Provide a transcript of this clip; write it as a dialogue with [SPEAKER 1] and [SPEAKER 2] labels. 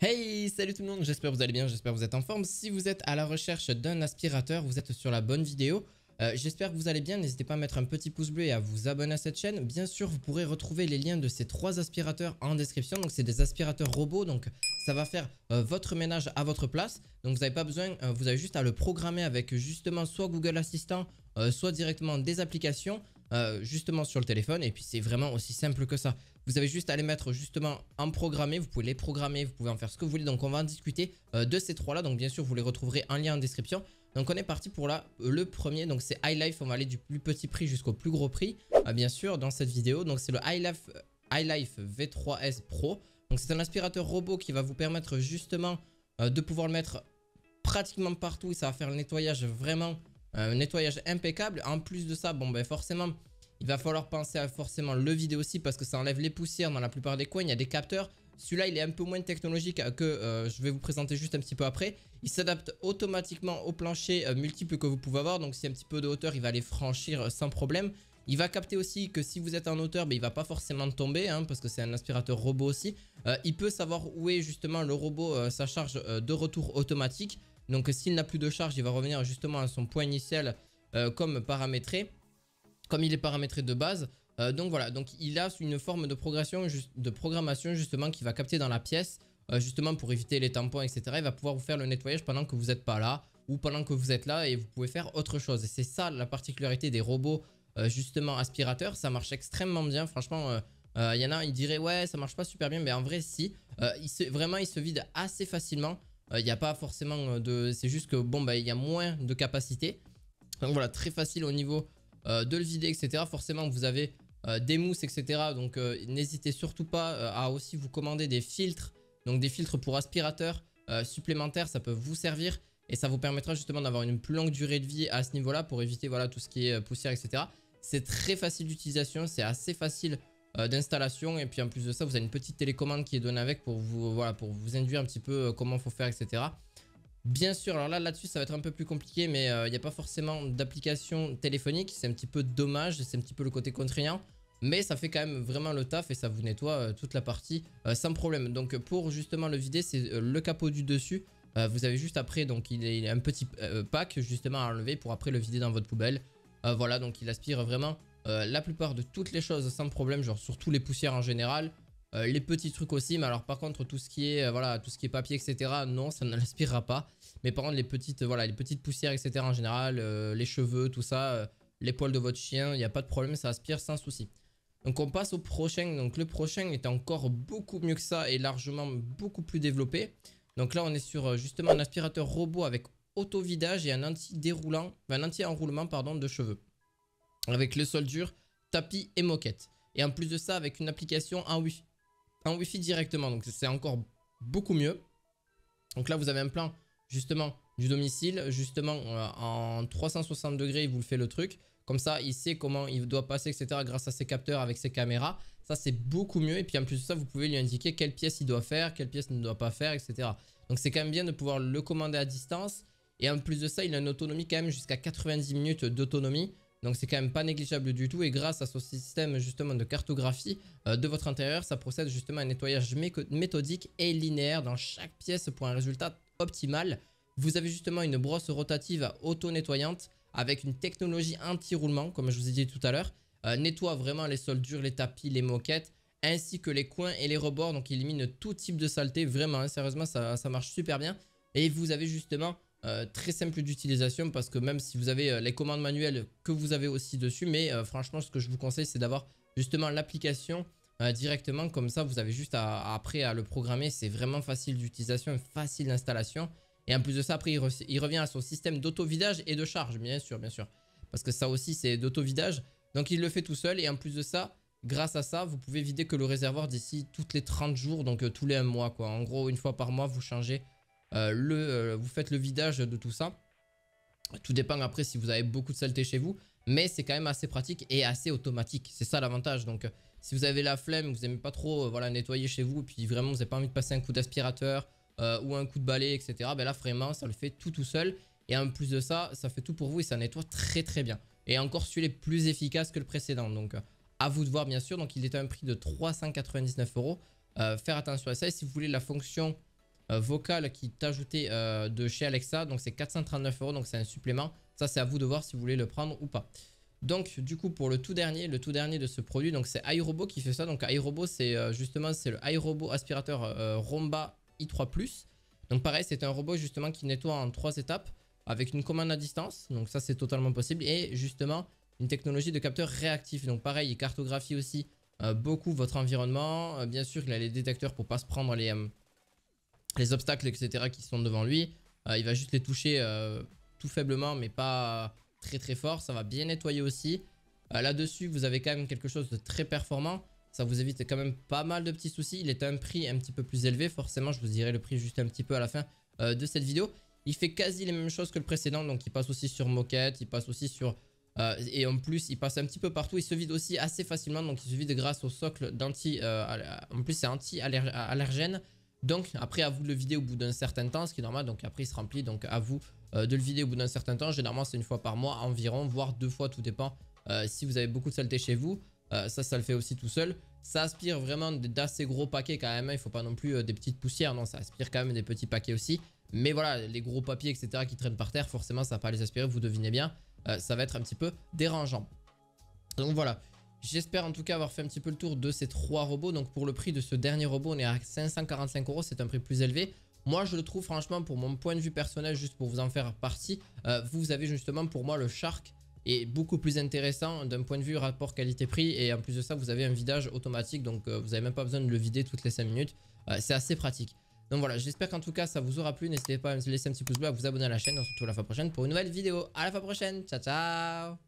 [SPEAKER 1] Hey, salut tout le monde, j'espère que vous allez bien, j'espère que vous êtes en forme. Si vous êtes à la recherche d'un aspirateur, vous êtes sur la bonne vidéo. Euh, j'espère que vous allez bien, n'hésitez pas à mettre un petit pouce bleu et à vous abonner à cette chaîne. Bien sûr, vous pourrez retrouver les liens de ces trois aspirateurs en description. Donc c'est des aspirateurs robots, donc ça va faire euh, votre ménage à votre place. Donc vous n'avez pas besoin, euh, vous avez juste à le programmer avec justement soit Google Assistant, soit directement des applications. Justement sur le téléphone et puis c'est vraiment aussi simple que ça. Vous avez juste à les mettre justement en programmé, vous pouvez les programmer, vous pouvez en faire ce que vous voulez. Donc on va en discuter euh, de ces trois là. Donc bien sûr vous les retrouverez en lien en description. Donc on est parti pour là, euh, le premier, donc c'est iLife, on va aller du plus petit prix jusqu'au plus gros prix, euh, bien sûr, dans cette vidéo. Donc c'est le iLife, iLife V3S Pro. Donc c'est un aspirateur robot qui va vous permettre justement de pouvoir le mettre pratiquement partout. Ça va faire le nettoyage vraiment, un nettoyage impeccable. En plus de ça, bon ben forcément, il va falloir penser à forcément le vider aussi parce que ça enlève les poussières dans la plupart des coins. Il y a des capteurs. Celui-là, il est un peu moins technologique que euh, je vais vous présenter juste un petit peu après. Il s'adapte automatiquement au plancher euh, multiple que vous pouvez avoir. Donc, si un petit peu de hauteur, il va les franchir euh, sans problème. Il va capter aussi que si vous êtes en hauteur, ben, il va pas forcément tomber hein, parce que c'est un aspirateur robot aussi. il peut savoir où est justement le robot, sa charge de retour automatique. Donc, s'il n'a plus de charge, il va revenir justement à son point initial comme paramétré comme il est paramétré de base. Euh, donc voilà, donc il a une forme de progression, de programmation justement qui va capter dans la pièce, euh, justement pour éviter les tampons, etc. Il va pouvoir vous faire le nettoyage pendant que vous n'êtes pas là ou pendant que vous êtes là et vous pouvez faire autre chose. Et c'est ça la particularité des robots euh, justement aspirateurs. Ça marche extrêmement bien, franchement. Il y en a, ils diraient ouais ça marche pas super bien, mais en vrai si. vraiment il se vide assez facilement. Il n'y a pas forcément de... C'est juste que bon bah il y a moins de capacité. Donc voilà, très facile au niveau euh, de le vider, etc. Forcément, vous avez euh, des mousses, etc. Donc, euh, n'hésitez surtout pas à aussi vous commander des filtres. Donc, des filtres pour aspirateur supplémentaires, ça peut vous servir. Et ça vous permettra justement d'avoir une plus longue durée de vie à ce niveau-là pour éviter voilà, tout ce qui est poussière, etc. C'est très facile d'utilisation, c'est assez facile d'installation. Et puis en plus de ça, vous avez une petite télécommande qui est donnée avec pour vous, voilà, pour vous induire un petit peu comment il faut faire, etc. Bien sûr, alors là, là-dessus, ça va être un peu plus compliqué, mais euh, il n'y a pas forcément d'application téléphonique. C'est un petit peu dommage, c'est un petit peu le côté contraignant. Mais ça fait quand même vraiment le taf et ça vous nettoie euh, toute la partie euh, sans problème. Donc pour justement le vider, c'est le capot du dessus. vous avez juste après, donc il est, un petit pack justement à enlever pour après le vider dans votre poubelle. voilà, donc il aspire vraiment la plupart de toutes les choses sans problème, genre surtout les poussières en général. Euh, les petits trucs aussi, mais alors par contre tout ce qui est euh, voilà tout ce qui est papier etc. Non, ça ne l'aspirera pas. Mais par contre les petites voilà les petites poussières etc. En général, euh, les cheveux, tout ça, les poils de votre chien, il n'y a pas de problème, ça aspire sans souci. Donc on passe au prochain. Donc le prochain est encore beaucoup mieux que ça et largement beaucoup plus développé. Donc là on est sur justement un aspirateur robot avec auto-vidage et un anti-déroulant, un anti-enroulement pardon de cheveux. Avec le sol dur, tapis et moquette. Et en plus de ça avec une application en wifi Wi-Fi directement. Donc c'est encore beaucoup mieux. Donc là, vous avez un plan justement du domicile. Justement, euh, en 360 degrés, il vous fait le truc. Comme ça, il sait comment il doit passer, etc. grâce à ses capteurs avec ses caméras. Ça, c'est beaucoup mieux. Et puis en plus de ça, vous pouvez lui indiquer quelle pièce il doit faire, quelle pièce ne doit pas faire, etc. Donc c'est quand même bien de pouvoir le commander à distance. Et en plus de ça, il a une autonomie quand même jusqu'à 90 minutes d'autonomie. Donc c'est quand même pas négligeable du tout et grâce à ce système justement de cartographie euh, de votre intérieur, ça procède justement à un nettoyage méthodique et linéaire dans chaque pièce pour un résultat optimal. Vous avez justement une brosse rotative auto-nettoyante avec une technologie anti-roulement comme je vous ai dit tout à l'heure. Euh, nettoie vraiment les sols durs, les tapis, les moquettes ainsi que les coins et les rebords donc il élimine tout type de saleté vraiment hein, sérieusement ça marche super bien et vous avez justement euh, très simple d'utilisation parce que même si vous avez euh, les commandes manuelles que vous avez aussi dessus, mais euh, franchement ce que je vous conseille c'est d'avoir justement l'application directement. Comme ça vous avez juste à, après à le programmer, c'est vraiment facile d'utilisation, facile d'installation. Et en plus de ça après il, revient à son système d'auto-vidage et de charge bien sûr bien sûr. Parce que ça aussi c'est d'auto-vidage. Donc il le fait tout seul. Et en plus de ça grâce à ça vous pouvez vider que le réservoir d'ici toutes les 30 jours donc tous les 1 mois quoi. En gros une fois par mois vous changez le, euh, vous faites le vidage de tout ça. Tout dépend après si vous avez beaucoup de saleté chez vous. Mais c'est quand même assez pratique et assez automatique. C'est ça l'avantage. Donc euh, si vous avez la flemme, vous n'aimez pas trop voilà, nettoyer chez vous. Et puis vraiment vous n'avez pas envie de passer un coup d'aspirateur ou un coup de balai, etc. Ben là vraiment ça le fait tout tout seul. Et en plus de ça, ça fait tout pour vous et ça nettoie très très bien. Et encore celui-là est plus efficace que le précédent. Donc à vous de voir bien sûr. Donc il est à un prix de 399 euros. Faire attention à ça. Et si vous voulez la fonction vocal qui est ajouté de chez Alexa. Donc c'est 439 euros, donc c'est un supplément. Ça c'est à vous de voir si vous voulez le prendre ou pas. Donc du coup pour le tout dernier, le tout dernier de ce produit, donc c'est iRobot qui fait ça. Donc iRobot c'est justement c'est le iRobot aspirateur Romba i3+. Donc pareil c'est un robot justement qui nettoie en trois étapes avec une commande à distance. Donc ça c'est totalement possible. Et justement une technologie de capteur réactif. Donc pareil il cartographie aussi euh, beaucoup votre environnement. Euh, bien sûr, il a les détecteurs pour pas se prendre les, euh, les obstacles, etc. qui sont devant lui. il va juste les toucher tout faiblement, mais pas très très fort. Ça va bien nettoyer aussi. Là-dessus, vous avez quand même quelque chose de très performant. Ça vous évite quand même pas mal de petits soucis. Il est à un prix un petit peu plus élevé. Forcément, je vous dirai le prix juste un petit peu à la fin de cette vidéo. Il fait quasi les mêmes choses que le précédent. Donc, il passe aussi sur moquette. Il passe aussi sur euh, et en plus, il passe un petit peu partout. Il se vide aussi assez facilement. Donc, il se vide grâce au socle d'anti... Euh, en plus, c'est anti-allergène. Donc, après, à vous de le vider au bout d'un certain temps, ce qui est normal. Donc, après, il se remplit. Donc, à vous euh, de le vider au bout d'un certain temps. Généralement, c'est une fois par mois environ, voire deux fois, tout dépend. si vous avez beaucoup de saleté chez vous, ça, ça le fait aussi tout seul. Ça aspire vraiment d'assez gros paquets quand même. Hein. Il ne faut pas non plus des petites poussières. Non, ça aspire quand même des petits paquets aussi. Mais voilà, les gros papiers, etc. qui traînent par terre, forcément, ça va pas les aspirer. Vous devinez bien. Euh, ça va être un petit peu dérangeant. Donc voilà, J'espère en tout cas avoir fait un petit peu le tour de ces trois robots. Donc pour le prix de ce dernier robot, on est à 545 euros. C'est un prix plus élevé. Moi, je le trouve franchement, pour mon point de vue personnel, juste pour vous en faire partie, euh, vous avez justement pour moi le Shark est beaucoup plus intéressant d'un point de vue rapport qualité-prix. Et en plus de ça, vous avez un vidage automatique. Donc euh, vous n'avez même pas besoin de le vider toutes les 5 minutes. C'est assez pratique. Donc voilà, j'espère qu'en tout cas ça vous aura plu. N'hésitez pas à me laisser un petit pouce bleu, à vous abonner à la chaîne. On se retrouve la fois prochaine pour une nouvelle vidéo. À la fois prochaine. Ciao, ciao